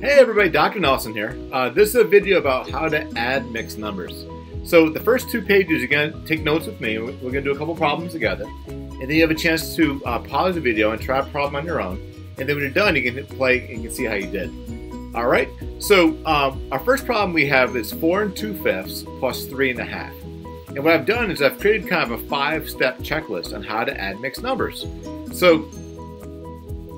Hey everybody, Dr. Nelson here. Uh, this is a video about how to add mixed numbers. So the first two pages, you're going to take notes with me. We're going to do a couple problems together. And then you have a chance to uh, pause the video and try a problem on your own. And then when you're done, you can hit play and you can see how you did. All right, so um, our first problem we have is 4 and 2 fifths plus 3 and a half. And what I've done is I've created kind of a five-step checklist on how to add mixed numbers. So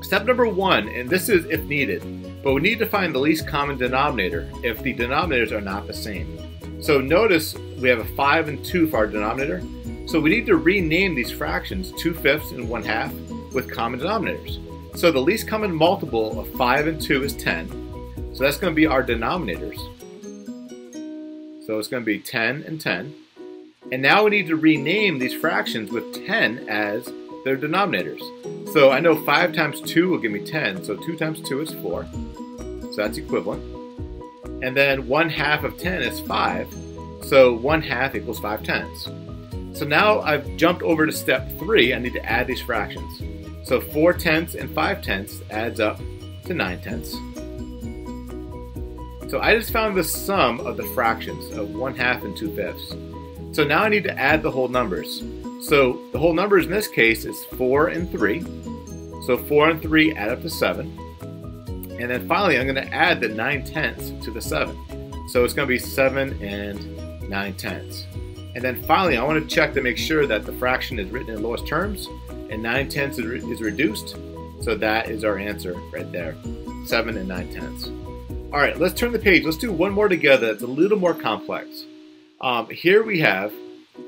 step number one, and this is if needed, but we need to find the least common denominator if the denominators are not the same. So notice we have a 5 and 2 for our denominator. So we need to rename these fractions 2 fifths and 1 half with common denominators. So the least common multiple of 5 and 2 is 10. So that's going to be our denominators. So it's going to be 10 and 10. And now we need to rename these fractions with 10 as their denominators. So I know 5 times 2 will give me 10, so 2 times 2 is 4. So that's equivalent. And then 1 half of 10 is 5, so 1 half equals 5 tenths. So now I've jumped over to step 3, I need to add these fractions. So 4 tenths and 5 tenths adds up to 9 tenths. So I just found the sum of the fractions of 1 half and 2 fifths. So now I need to add the whole numbers. So the whole numbers in this case is 4 and 3. So 4 and 3 add up to 7. And then finally I'm going to add the 9 tenths to the 7. So it's going to be 7 and 9 tenths. And then finally I want to check to make sure that the fraction is written in lowest terms and 9 tenths is, re is reduced. So that is our answer right there. 7 and 9 tenths. Alright, let's turn the page. Let's do one more together that's a little more complex. Um, here we have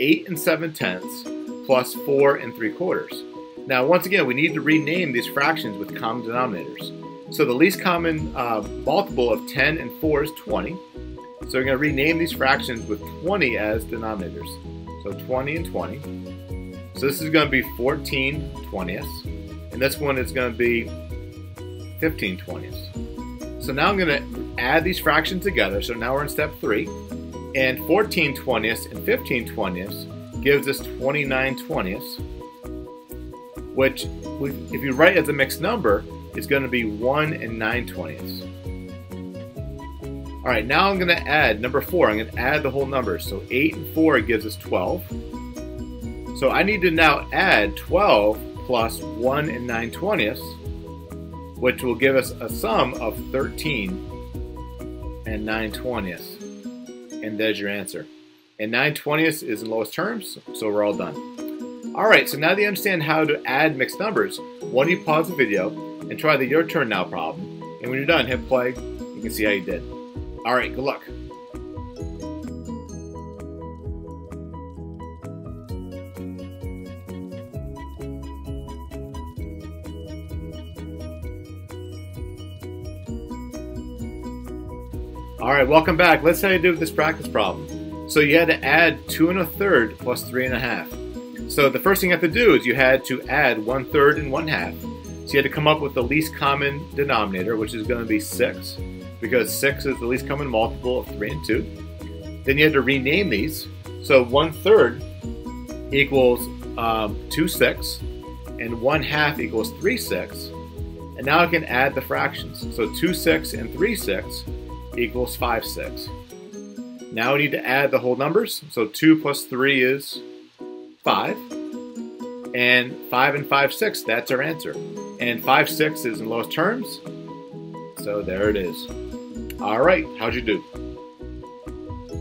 8 and 7 tenths plus 4 and 3 quarters. Now, once again, we need to rename these fractions with common denominators. So the least common uh, multiple of 10 and 4 is 20. So we're going to rename these fractions with 20 as denominators. So 20 and 20. So this is going to be 14 20ths. And this one is going to be 15 20ths. So now I'm going to add these fractions together. So now we're in step 3. And 14 20ths and 15 20ths gives us 29 20ths, which, if you write as a mixed number, is going to be 1 and 9 20ths. All right, now I'm going to add number 4. I'm going to add the whole number. So 8 and 4 gives us 12. So I need to now add 12 plus 1 and 9 20ths, which will give us a sum of 13 and 9 20ths. And there's your answer. And 9 20ths is in lowest terms, so we're all done. All right, so now that you understand how to add mixed numbers, why don't you pause the video and try the Your Turn Now problem. And when you're done, hit play. You can see how you did. All right, good luck. All right, welcome back. Let's see how you do with this practice problem. So you had to add two and a third plus three and a half. So the first thing you have to do is you had to add one third and one half. So you had to come up with the least common denominator, which is going to be six, because six is the least common multiple of three and two. Then you had to rename these. So one third equals um, two six, and one half equals three six. And now I can add the fractions. So two six and three six equals 5, 6. Now we need to add the whole numbers. So 2 plus 3 is 5. And 5 and 5, 6, that's our answer. And 5, 6 is in lowest terms. So there it is. All right, how'd you do?